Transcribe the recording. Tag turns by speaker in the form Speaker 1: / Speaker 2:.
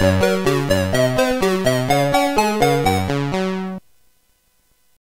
Speaker 1: Música